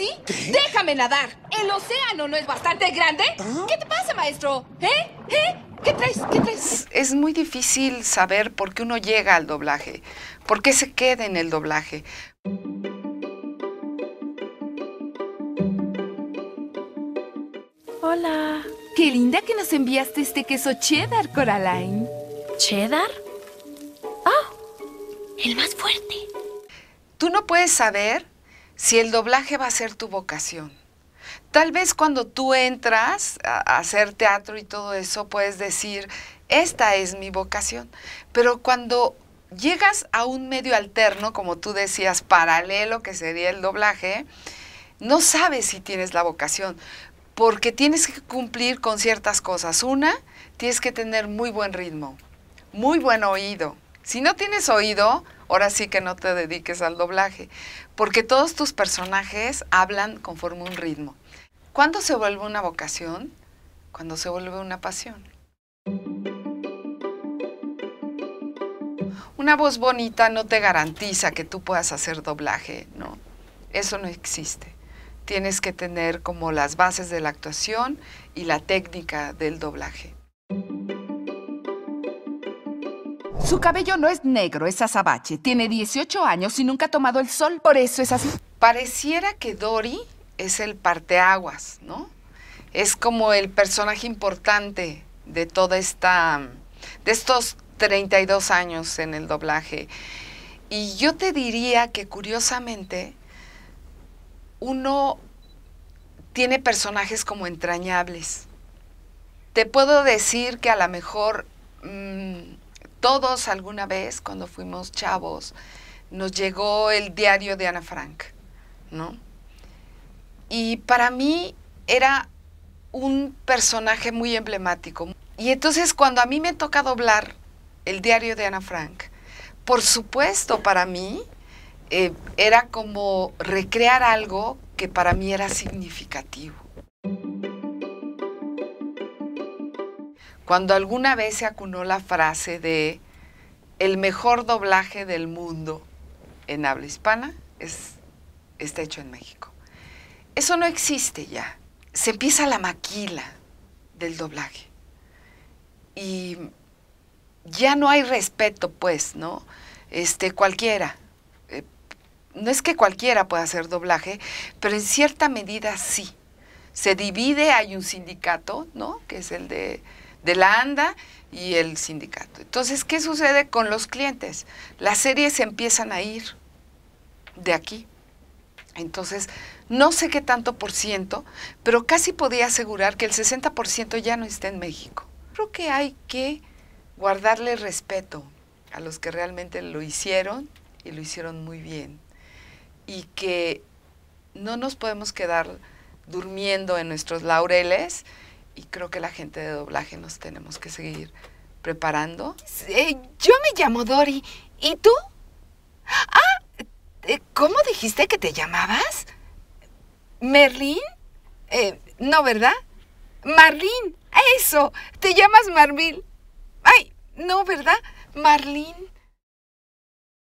sí? ¡Déjame nadar! ¿El océano no es bastante grande? ¿Qué te pasa, maestro? ¿Eh? ¿Eh? ¿Qué traes? ¿Qué traes? Es muy difícil saber por qué uno llega al doblaje, por qué se queda en el doblaje. Hola. Qué linda que nos enviaste este queso cheddar, Coraline. ¿Cheddar? ¡Oh! El más fuerte. Tú no puedes saber si el doblaje va a ser tu vocación. Tal vez cuando tú entras a hacer teatro y todo eso, puedes decir, esta es mi vocación. Pero cuando llegas a un medio alterno, como tú decías, paralelo, que sería el doblaje, no sabes si tienes la vocación, porque tienes que cumplir con ciertas cosas. Una, tienes que tener muy buen ritmo, muy buen oído. Si no tienes oído, ahora sí que no te dediques al doblaje, porque todos tus personajes hablan conforme un ritmo. ¿Cuándo se vuelve una vocación? Cuando se vuelve una pasión. Una voz bonita no te garantiza que tú puedas hacer doblaje, ¿no? Eso no existe. Tienes que tener como las bases de la actuación y la técnica del doblaje. Su cabello no es negro, es azabache. Tiene 18 años y nunca ha tomado el sol, por eso es así. Pareciera que Dory es el parteaguas, ¿no? Es como el personaje importante de toda esta, de estos 32 años en el doblaje. Y yo te diría que curiosamente uno tiene personajes como entrañables. Te puedo decir que a lo mejor todos alguna vez cuando fuimos chavos nos llegó el diario de Ana Frank, ¿no? Y para mí era un personaje muy emblemático. Y entonces cuando a mí me toca doblar el diario de Ana Frank, por supuesto para mí eh, era como recrear algo que para mí era significativo. Cuando alguna vez se acunó la frase de el mejor doblaje del mundo en habla hispana es, está hecho en México. Eso no existe ya. Se empieza la maquila del doblaje. Y ya no hay respeto, pues, ¿no? Este, cualquiera. Eh, no es que cualquiera pueda hacer doblaje, pero en cierta medida sí. Se divide, hay un sindicato, ¿no? Que es el de, de la ANDA y el sindicato. Entonces, ¿qué sucede con los clientes? Las series empiezan a ir de aquí. Entonces, no sé qué tanto por ciento, pero casi podía asegurar que el 60% ya no está en México. Creo que hay que guardarle respeto a los que realmente lo hicieron y lo hicieron muy bien. Y que no nos podemos quedar durmiendo en nuestros laureles y creo que la gente de doblaje nos tenemos que seguir preparando. yo me llamo Dori. ¿Y tú? Ah, eh, ¿cómo dijiste que te llamabas? ¿Merlín? Eh, no, ¿verdad? Marlín. Eso. Te llamas Marvil. Ay, no, ¿verdad? Marlín.